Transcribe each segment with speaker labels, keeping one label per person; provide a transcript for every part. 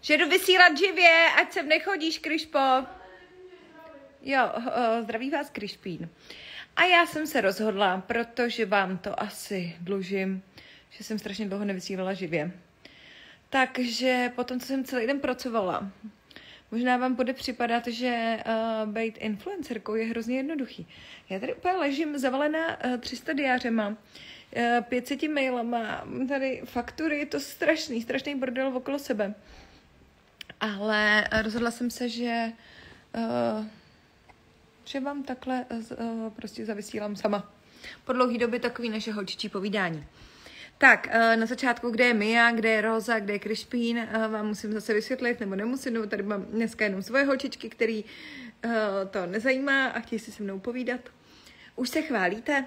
Speaker 1: Že jdu vysílat živě, ať sem nechodíš, Kryšpo. Jo, zdraví vás, Kryšpín. A já jsem se rozhodla, protože vám to asi dlužím, že jsem strašně dlouho nevysílala živě. Takže potom, co jsem celý den pracovala, možná vám bude připadat, že uh, být influencerkou je hrozně jednoduchý. Já tady úplně ležím zavalená uh, 300 diářema, 500 mailama, tady faktury, je to strašný, strašný bordel okolo sebe. Ale rozhodla jsem se, že uh, že vám takhle uh, prostě zavysílám sama. Po dlouhé době takový naše holčičí povídání. Tak, na začátku, kde je Mia, kde je Rosa, kde je Krišpín, vám musím zase vysvětlit, nebo nemusím, nebo tady mám dneska jenom svoje holčičky, který to nezajímá a chtějí si se mnou povídat. Už se chválíte?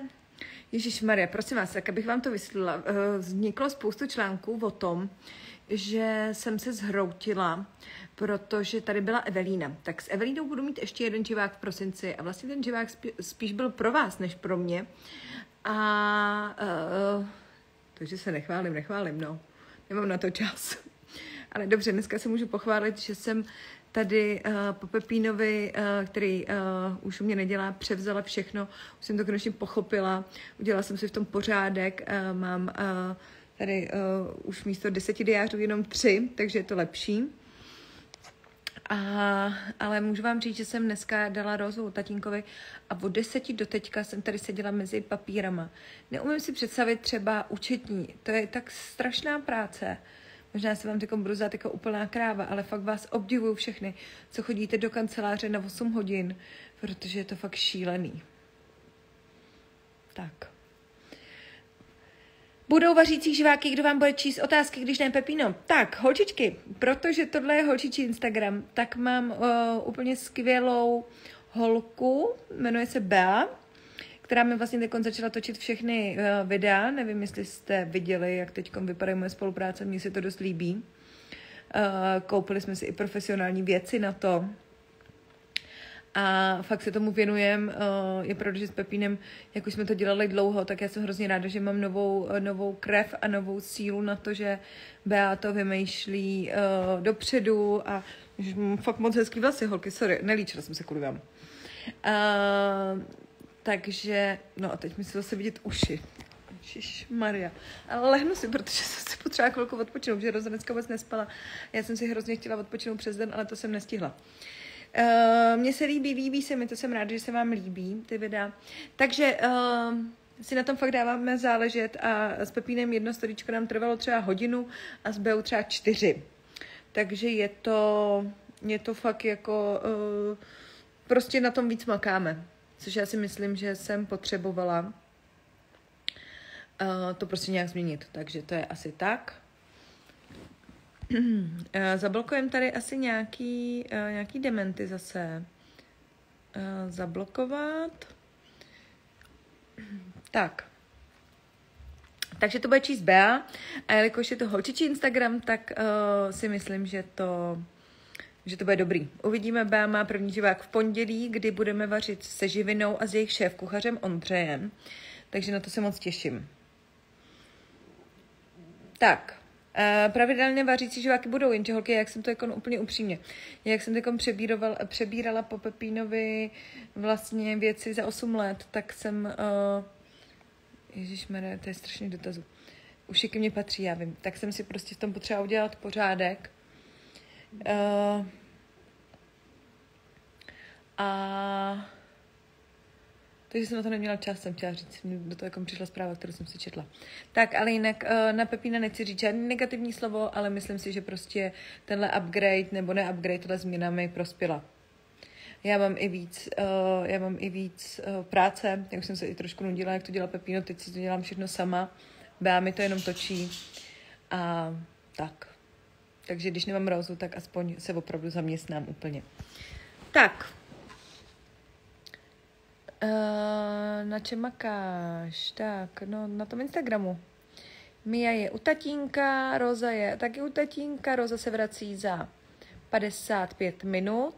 Speaker 1: Ježíš Maria, prosím vás, tak abych vám to vysvětlila. Vzniklo spoustu článků o tom, že jsem se zhroutila, protože tady byla Evelína. Tak s Evelínou budu mít ještě jeden živák v prosinci a vlastně ten živák spíš byl pro vás, než pro mě. A uh, takže se nechválím, nechválím, no. Nemám na to čas. Ale dobře, dneska se můžu pochválit, že jsem tady uh, po Pepínovi, uh, který uh, už u mě nedělá, převzala všechno. Už jsem to konečně pochopila. Udělala jsem si v tom pořádek. Uh, mám uh, tady uh, už místo deseti diářů jenom tři, takže je to lepší. A, ale můžu vám říct, že jsem dneska dala rozu tatínkovi a od deseti do teďka jsem tady seděla mezi papírama. Neumím si představit třeba účetní. To je tak strašná práce. Možná se vám teď budu zdát jako úplná kráva, ale fakt vás obdivuju všechny, co chodíte do kanceláře na 8 hodin, protože je to fakt šílený. Tak. Budou vařící živáky, kdo vám bude číst otázky, když ne Pepino. Tak, holčičky, protože tohle je holčičí Instagram, tak mám uh, úplně skvělou holku, jmenuje se Bea, která mi vlastně teď začala točit všechny uh, videa. Nevím, jestli jste viděli, jak teď vypadají moje spolupráce, mně se to dost líbí. Uh, koupili jsme si i profesionální věci na to, a fakt se tomu věnujem. Je pravda, že s Pepínem, jak už jsme to dělali dlouho, tak já jsem hrozně ráda, že mám novou, novou krev a novou sílu na to, že Bea to vymýšlí uh, dopředu a že mám fakt moc hezký vlasy, holky, sorry, nelíčila jsem se kvůli vám. Uh, takže, no a teď mi se zase vidět uši. Maria. Ale lehnu si, protože jsem si potřeba chvilku odpočinout, protože Roza dneska vůbec nespala. Já jsem si hrozně chtěla odpočinout přes den, ale to jsem nestihla. Uh, mně se líbí, líbí se mi, to jsem ráda, že se vám líbí ty videa. Takže uh, si na tom fakt dáváme záležet a s Pepínem jedno storičko nám trvalo třeba hodinu a s Beou třeba čtyři. Takže je to, je to fakt jako, uh, prostě na tom víc makáme. Což já si myslím, že jsem potřebovala uh, to prostě nějak změnit. Takže to je asi tak. Eh, zablokujeme tady asi nějaký, uh, nějaký dementy zase. Zablokovat. Tak. Takže to bude číst Bea. A jelikož je to holčičí Instagram, tak uh, si myslím, že to, že to bude dobrý. Uvidíme, Bea má první živák v pondělí, kdy budeme vařit se živinou a s jejich šéf kuchařem Ondřejem. Takže na to se moc těším. Tak, Uh, pravidelně vařící živáky budou, jenže holky, jak jsem to jako úplně upřímně, jak jsem to přebírala po Pepínovi vlastně věci za 8 let, tak jsem, uh, ježišmarja, to je strašný dotazu, už mně patří, já vím, tak jsem si prostě v tom potřeba udělat pořádek. Uh, a takže jsem na to neměla čas, jsem chtěla říct, do toho jako přišla zpráva, kterou jsem si četla. Tak, ale jinak eh, na Pepína nechci říct žádný negativní slovo, ale myslím si, že prostě tenhle upgrade nebo ne upgrade, tohle změna mi prospěla. Já mám i víc, uh, já mám i víc práce, jak jsem se i trošku nudila, jak to dělá Pepino, teď si to dělám všechno sama. Bá mi to jenom točí a. Takže když nemám rozu, tak aspoň se opravdu zaměstnám úplně. Tak, Uh, na čem makáš? Tak, no na tom Instagramu. Mia je u tatínka, Roza je taky u tatínka, Roza se vrací za 55 minut.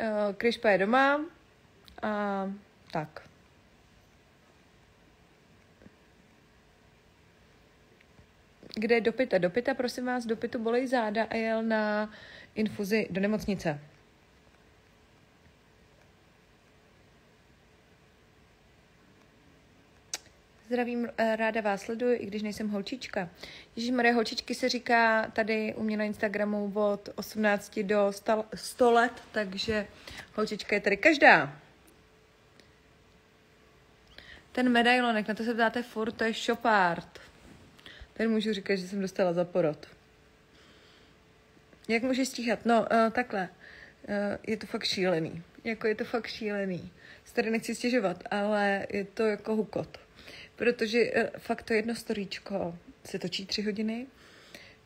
Speaker 1: Uh, Krišpa je doma a tak. Kde je dopita. Dopita, prosím vás, dopitu bolej záda a jel na infuzi do nemocnice. Zdravím, eh, ráda vás sleduji, i když nejsem holčička. Ježíš Marie, holčičky se říká tady u mě na Instagramu od 18 do 100 let, takže holčička je tady každá. Ten medailonek, na to se ptáte furt, to je šopárt. Ten můžu říkat, že jsem dostala za porod. Jak může stíhat? No, uh, takhle. Uh, je to fakt šílený. Jako je to fakt šílený. Tady nechci stěžovat, ale je to jako hukot protože uh, fakt to jedno storíčko se točí tři hodiny,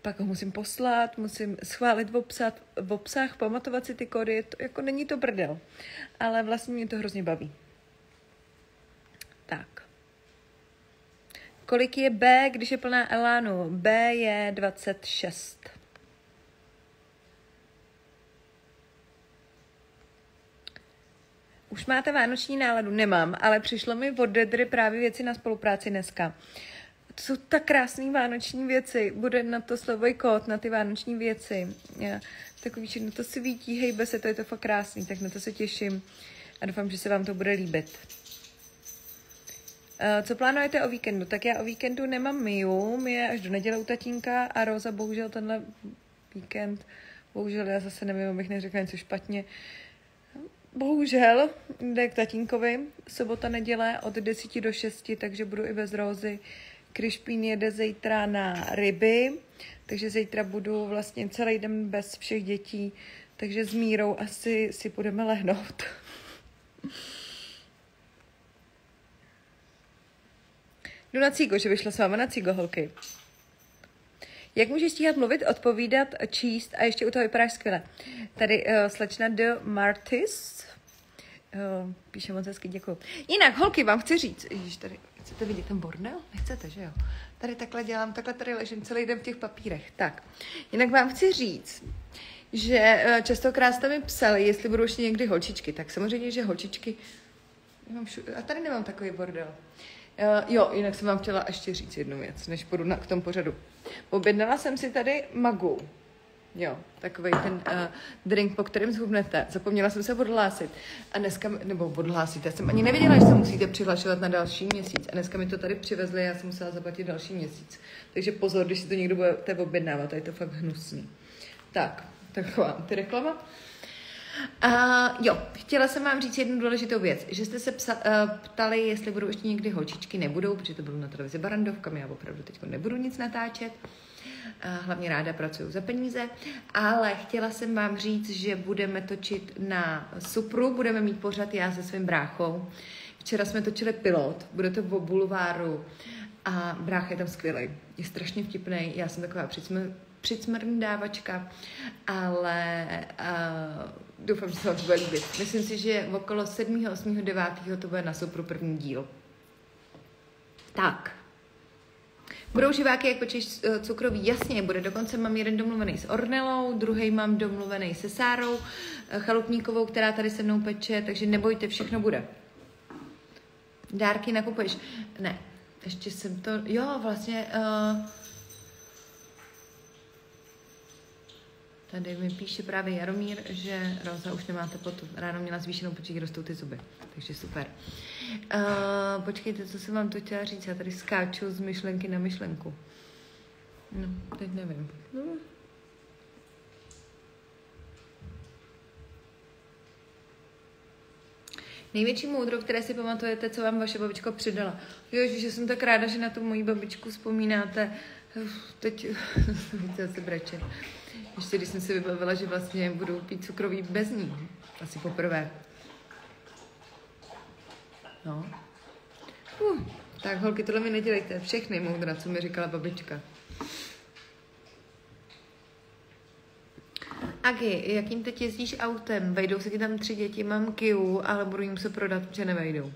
Speaker 1: pak ho musím poslat, musím schválit v, obsah, v obsah, pamatovat si ty kody, to, jako není to brdel, ale vlastně mě to hrozně baví. Tak. Kolik je B, když je plná elánu? B je 26. Už máte vánoční náladu? Nemám, ale přišlo mi od Dedry právě věci na spolupráci dneska. To jsou tak krásné vánoční věci. Bude na to slovoj kód, na ty vánoční věci. Já, takový, na to svítí, hejbe se, to je to fakt krásný, tak na to se těším a doufám, že se vám to bude líbit. Uh, co plánujete o víkendu? Tak já o víkendu nemám Miu, mi je až do neděle u tatínka a Rosa bohužel tenhle víkend, bohužel já zase nevím, abych neřekla něco špatně, bohužel jde k tatínkovi, sobota, neděle od 10 do 6, takže budu i bez Rózy. Krišpín jede zítra na ryby, takže zítra budu vlastně celý den bez všech dětí, takže s Mírou asi si budeme lehnout. Jdu na cígo, že vyšla s váma na cígo, holky. Jak můžeš stíhat mluvit, odpovídat, číst a ještě u toho vypadáš skvěle. Tady uh, slečna de Martis uh, píše moc hezky, děkuju. Jinak, holky, vám chci říct, Ježiš, tady chcete vidět ten bordel? Nechcete, že jo? Tady takhle dělám, takhle tady ležím celý den v těch papírech. Tak, jinak vám chci říct, že uh, častokrát jste mi psali, jestli budou ještě někdy holčičky. Tak samozřejmě, že holčičky... Šu... A tady nemám takový bordel. Uh, jo, jinak jsem vám chtěla ještě říct jednu věc, než půjdu na, k tomu pořadu. Objednala jsem si tady magu. Jo, takový ten uh, drink, po kterém zhubnete. Zapomněla jsem se odhlásit. A dneska, nebo odhlásit, já jsem ani nevěděla, že se musíte přihlašovat na další měsíc. A dneska mi to tady přivezli, já jsem musela zaplatit další měsíc. Takže pozor, když si to někdo budete objednávat, to je to fakt hnusný. Tak, taková ty reklama. Uh, jo, chtěla jsem vám říct jednu důležitou věc, že jste se psa, uh, ptali, jestli budou ještě někdy holčičky, nebudou, protože to bylo na televizi Barandovkami, já opravdu teď nebudu nic natáčet. Uh, hlavně ráda pracuju za peníze, ale chtěla jsem vám říct, že budeme točit na Supru, budeme mít pořad já se svým bráchou. Včera jsme točili pilot, bude to v bulváru a brácha je tam skvělý. Je strašně vtipný, já jsem taková přicmrdávačka, ale uh, doufám, že se vám to bude líbit. Myslím si, že okolo 7., 8., 9. to bude na Supru první díl. Tak. Budou živáky, jak počeš eh, cukrový, jasně, bude. Dokonce mám jeden domluvený s Ornelou, druhý mám domluvený se Sárou eh, Chalupníkovou, která tady se mnou peče, takže nebojte, všechno bude. Dárky nakupuješ? Ne, ještě jsem to, jo, vlastně, uh, Tady mi píše právě Jaromír, že Rosa už nemá teplotu. Ráno měla zvýšenou, protože rostou ty zuby. Takže super. Uh, počkejte, co jsem vám to chtěla říct. Já tady skáču z myšlenky na myšlenku. No, teď nevím. No. Největší moudro, které si pamatujete, co vám vaše babička přidala. Jo, že jsem tak ráda, že na tu moji babičku vzpomínáte. Teď víte, se breče. Ještě když jsem si vybavila, že vlastně budu pít cukrový bez ní. Asi poprvé. No. Uh, tak holky, tohle mi nedělejte. Všechny moudra, co mi říkala babička. Agi, jakým teď jezdíš autem? Vejdou se ti tam tři děti, mám Kiu, ale budu jim se prodat, že nevejdou.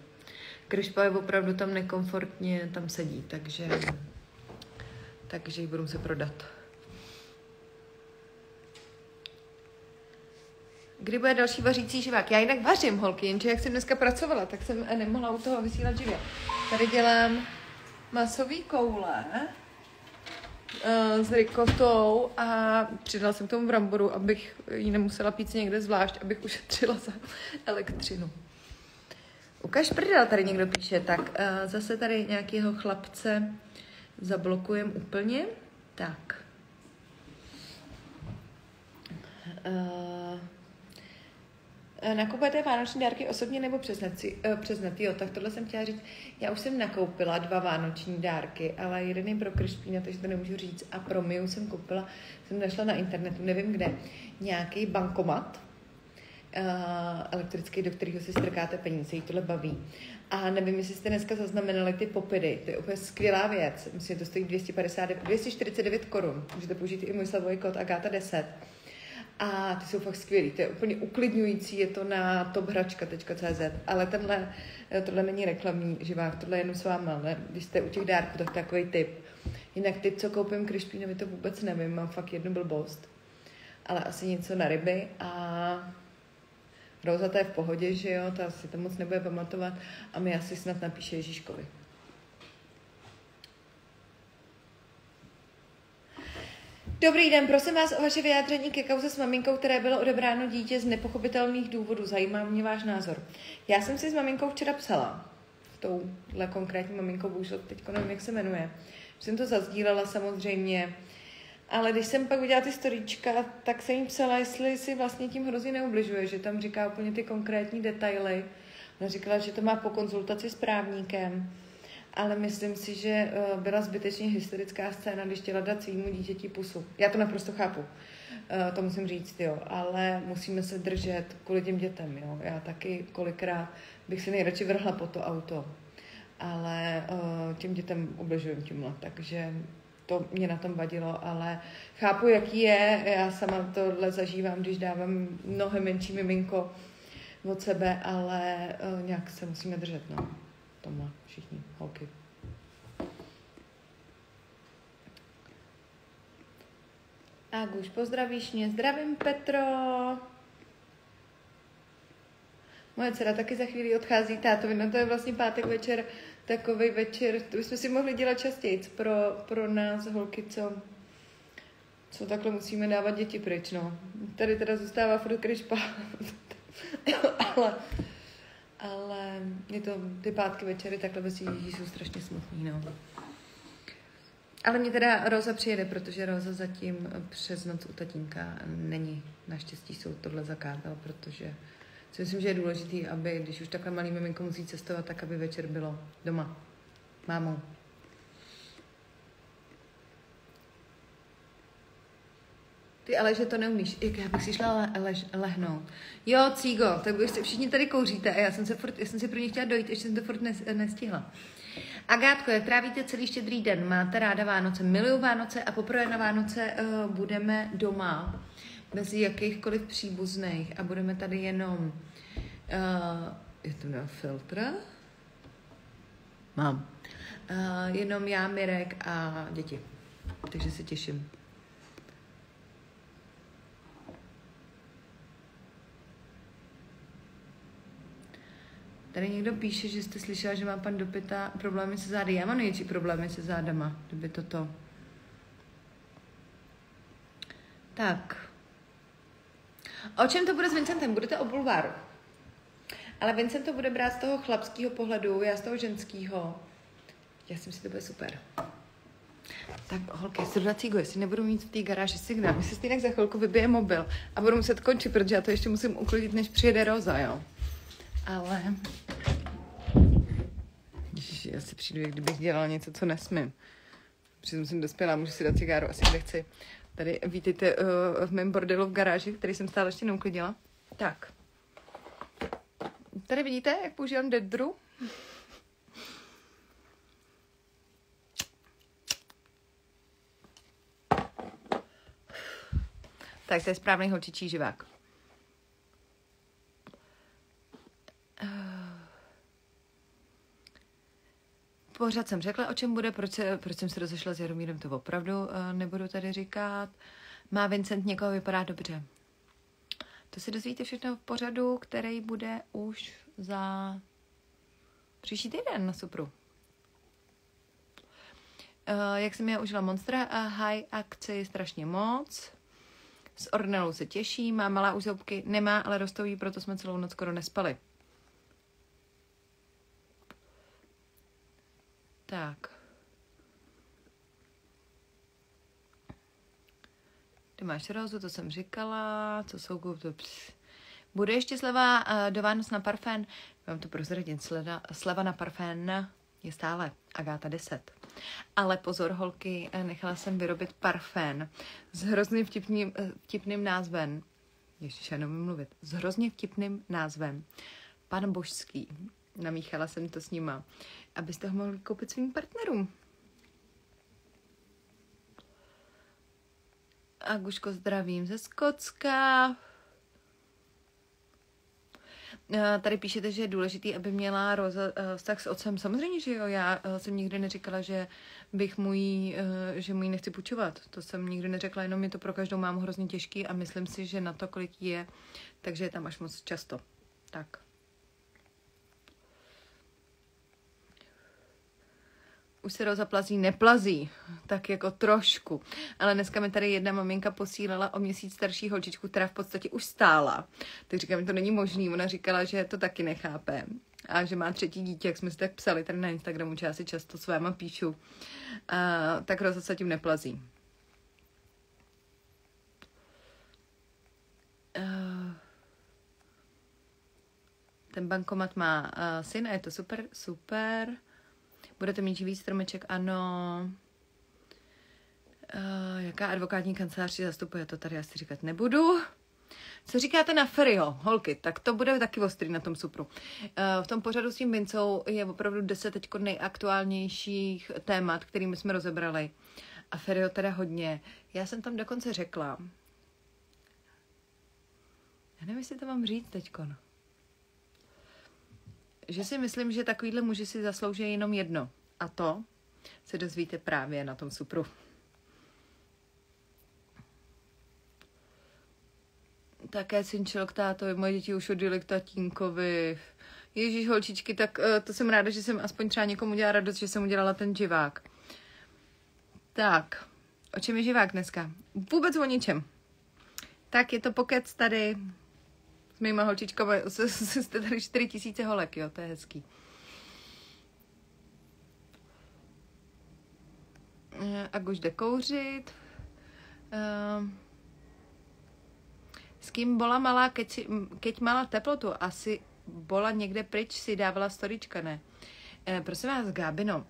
Speaker 1: Krišpa je opravdu tam nekomfortně, tam sedí, takže, takže ji budu se prodat. Kdy bude další vařící živák? Já jinak vařím, holky, jenže jak jsem dneska pracovala, tak jsem nemohla u toho vysílat živě. Tady dělám masový koule. uh, s rikotou a přidala jsem k tomu bramboru, abych ji nemusela pít někde zvlášť, abych ušetřila za elektřinu. Ukaž prdel, tady někdo píše. Tak uh, zase tady nějakého chlapce zablokujem úplně. Tak. Uh, Nakupujete vánoční dárky osobně nebo přes net? Uh, přes net, jo, tak tohle jsem chtěla říct. Já už jsem nakoupila dva vánoční dárky, ale jeden je pro Krišpína, takže to nemůžu říct. A pro Miu jsem koupila, jsem našla na internetu, nevím kde, nějaký bankomat, uh, elektrický, do kterého si strkáte peníze, jí tohle baví. A nevím, jestli jste dneska zaznamenali ty popidy, to je úplně skvělá věc. Myslím, že to stojí 259, 249 korun. Můžete použít i můj slavový kód Agata 10 a ty jsou fakt skvělý, to je úplně uklidňující, je to na tophračka.cz, ale tenhle, eh, tohle není reklamní živák, tohle je jenom s váma, ale když jste u těch dárků, tak takový tip. Jinak ty, co koupím Krišpínovi, to vůbec nevím, mám fakt jednu blbost. Ale asi něco na ryby a Roza to je v pohodě, že jo, ta si to moc nebude pamatovat a mi asi snad napíše Ježíškovi. Dobrý den, prosím vás o vaše vyjádření ke kauze s maminkou, které bylo odebráno dítě z nepochopitelných důvodů. Zajímá mě váš názor. Já jsem si s maminkou včera psala, s touhle konkrétní maminkou, bohužel teď nevím, jak se jmenuje. Jsem to zazdílela samozřejmě, ale když jsem pak viděla ty storíčka, tak jsem jim psala, jestli si vlastně tím hrozně neubližuje, že tam říká úplně ty konkrétní detaily. Ona říkala, že to má po konzultaci s právníkem ale myslím si, že eh, byla zbytečně historická scéna, když chtěla dát svýmu dítěti pusu. Já to naprosto chápu, eh, to musím říct, jo, ale musíme se držet kvůli těm dětem, jo. Já taky kolikrát bych si nejradši vrhla po to auto, ale eh, těm dětem ubližujem tímhle, takže to mě na tom vadilo, ale chápu, jaký je. Já sama tohle zažívám, když dávám mnohem menší miminko od sebe, ale nějak se musíme držet, no tomhle všichni holky. A už pozdravíš mě. Zdravím, Petro. Moje dcera taky za chvíli odchází tátovi. No to je vlastně pátek večer, takový večer. To bychom si mohli dělat častěji pro, pro nás, holky, co, co takhle musíme dávat děti pryč, no. Tady teda zůstává furt kryšpa. Ale ale je to ty pátky večery takhle bez dětí jsou strašně smutný, no. Ale mě teda Roza přijede, protože Roza zatím přes noc u tatínka není. Naštěstí jsou tohle zakázal, protože si myslím, že je důležité, aby, když už takhle malý miminko musí cestovat, tak aby večer bylo doma. Mámou. Ty ale, že to neumíš. Jak já bych si šla le, le, lehnout. Jo, Cígo, tak bych se všichni tady kouříte a já jsem, se furt, já jsem si pro ně chtěla dojít, ještě jsem to furt nes, nestihla. Agátko, jak trávíte celý štědrý den? Máte ráda Vánoce? Miluju Vánoce a poprvé na Vánoce uh, budeme doma bez jakýchkoliv příbuzných a budeme tady jenom uh, je to na filtra? Mám. Uh, jenom já, Mirek a děti. Takže se těším. Tady někdo píše, že jste slyšela, že má pan Dopita problémy se zády. Já mám největší problémy se zádama, kdyby toto. Tak. O čem to bude s Vincentem? Budete o bulváru. Ale Vincent to bude brát z toho chlapského pohledu, já z toho ženského. Já si myslím, že to bude super. Tak holky, srdací go, jestli nebudu mít v té garáži signál, mi se stejně za chvilku vybije mobil a budu muset končit, protože já to ještě musím uklidit, než přijede Roza, jo ale... Ježiš, já si přijdu, jak kdybych dělala něco, co nesmím. Přitom jsem dospělá, můžu si dát cigáru, asi kde chci. Tady vítejte uh, v mém bordelu v garáži, který jsem stále ještě neuklidila. Tak. Tady vidíte, jak používám dedru? Tak to je správný holčičí živák. Pořád jsem řekla, o čem bude, proč, se, proč jsem se rozešla s Jaromírem, to opravdu uh, nebudu tady říkat. Má Vincent někoho, vypadá dobře. To si dozvíte všechno v pořadu, který bude už za příští týden na Supru. jak jsem já užila Monster High akci strašně moc. S Ornelou se těší, má malá úzobky, nemá, ale rostou jí, proto jsme celou noc skoro nespali. Tak. Ty máš rozu, to jsem říkala, co jsou to pš. Bude ještě sleva uh, do Vánoc na parfén? Mám to prozradit, sleva, sleva na parfén je stále Agáta 10. Ale pozor, holky, eh, nechala jsem vyrobit parfén s hrozně vtipným, eh, vtipným názvem. Ještě nemůžu mluvit. S hrozně vtipným názvem. Pan Božský. Namíchala jsem to s nima, abyste ho mohli koupit svým partnerům. Aguško, zdravím ze Skocka. Eh, tady píšete, že je důležitý, aby měla Roza eh, vztah s otcem. Samozřejmě, že jo. Já eh, jsem nikdy neříkala, že bych mu jí, že mu ji nechci půjčovat. To jsem nikdy neřekla, jenom je to pro každou mámu hrozně těžký a myslím si, že na to, kolik je, takže je tam až moc často. Tak. Už se Roza plazí, neplazí, tak jako trošku. Ale dneska mi tady jedna maminka posílala o měsíc starší holčičku, která v podstatě už stála. Tak říkám, to není možný. Ona říkala, že to taky nechápe a že má třetí dítě, jak jsme si tak psali tady na Instagramu, že já si často s váma píšu, a, tak Roza se tím neplazí. ten bankomat má uh, syn a je to super, super. Budete mít živý stromeček, ano. Uh, jaká advokátní kancelář si zastupuje, to tady asi říkat nebudu. Co říkáte na Ferio, holky? Tak to bude taky ostrý na tom supru. Uh, v tom pořadu s tím Vincou je opravdu deset teď nejaktuálnějších témat, kterými jsme rozebrali. A Ferio teda hodně. Já jsem tam dokonce řekla, já nevím, jestli to mám říct teďkon že si myslím, že takovýhle muži si zaslouží jenom jedno. A to se dozvíte právě na tom supru. Také synčil k tátovi, moje děti už odjeli k tatínkovi. Ježíš, holčičky, tak uh, to jsem ráda, že jsem aspoň třeba někomu dělala radost, že jsem udělala ten živák. Tak, o čem je živák dneska? Vůbec o ničem. Tak, je to pokec tady s mýma holčičkama, jste tady 4 tisíce holek, jo, to je hezký. A už jde kouřit. Uh, s kým bola malá, keď, si, keď mala teplotu, asi bola někde pryč, si dávala storička, ne? Uh, prosím vás, Gábino, uh,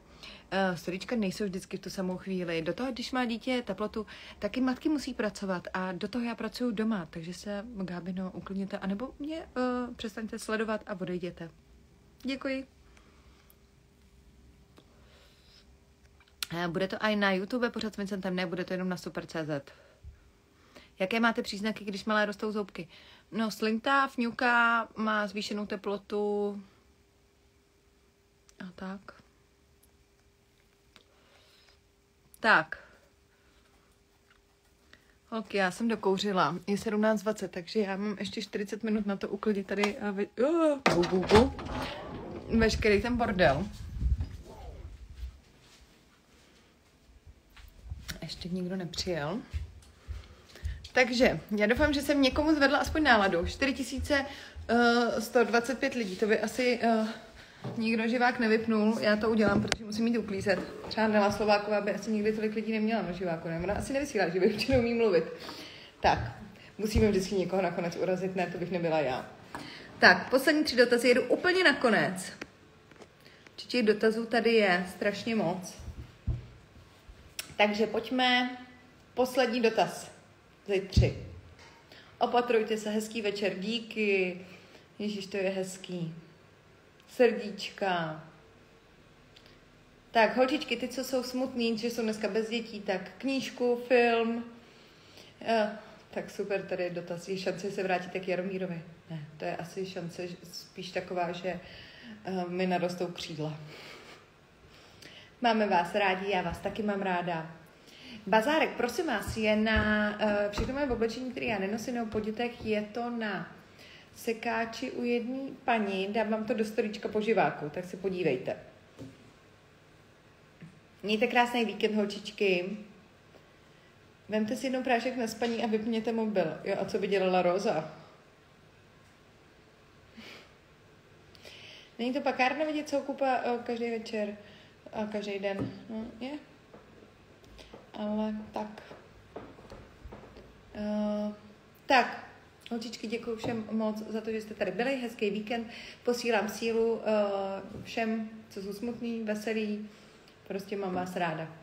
Speaker 1: storička nejsou vždycky v tu samou chvíli. Do toho, když má dítě teplotu, taky matky musí pracovat a do toho já pracuji doma, takže se, Gábino, uklidněte, anebo mě uh, přestaňte sledovat a odejděte. Děkuji. Bude to i na YouTube pořád s Vincentem, ne, bude to jenom na Super.cz. Jaké máte příznaky, když malé rostou zoubky? No, slintá, fňuka, má zvýšenou teplotu a tak. Tak. Ok, já jsem dokouřila. Je 17.20, takže já mám ještě 40 minut na to uklidit tady a vy... Uh, bu, bu, bu. veškerý ten bordel. Ještě nikdo nepřijel. Takže, já doufám, že jsem někomu zvedla aspoň náladu. 4125 lidí, to by asi uh, Nikdo živák nevypnul, já to udělám, protože musím mít uklízet. Třeba Nela Slováková by asi nikdy tolik lidí neměla na živáku, ne? Ona asi nevysílá, že by určitě umí mluvit. Tak, musíme vždycky někoho nakonec urazit, ne, to bych nebyla já. Tak, poslední tři dotazy jedu úplně nakonec. Těch dotazů tady je strašně moc. Takže pojďme. Poslední dotaz. Zde tři. Opatrujte se, hezký večer, díky. Ježíš, to je hezký srdíčka. Tak, holčičky, ty, co jsou smutný, že jsou dneska bez dětí, tak knížku, film. Uh, tak super, tady je dotaz. Je šance se vrátit k Jaromírovi? Ne, to je asi šance spíš taková, že uh, mi narostou křídla. Máme vás rádi, já vás taky mám ráda. Bazárek, prosím vás, je na uh, všechno moje oblečení, které já nenosím nebo po dětech, je to na sekáči u jedné paní, dám vám to do storička po živáku, tak se podívejte. Mějte krásný víkend, holčičky. Vemte si jednou prášek na spaní a vypněte mobil. Jo, a co by dělala Roza? Není to pakárna vidět, co kupa každý večer a každý den. No, je. Ale tak. Uh, tak, holčičky, děkuji všem moc za to, že jste tady byli. Hezký víkend. Posílám sílu uh, všem, co jsou smutný, veselý. Prostě mám vás ráda.